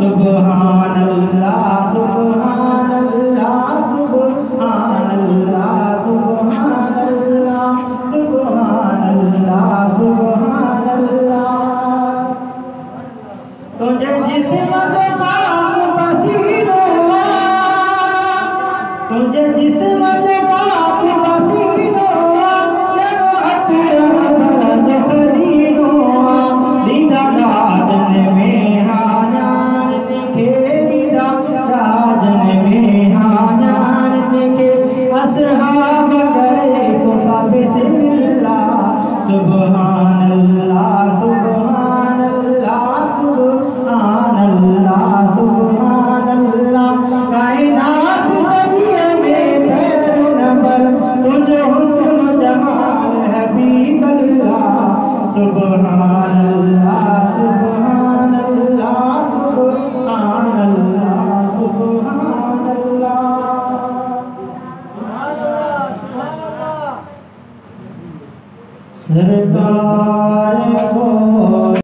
सुबान सुबान جسم सुबान सुबान सुबान जिस्म तुंहिंजे जिस्म जे पा शायभु सर तारी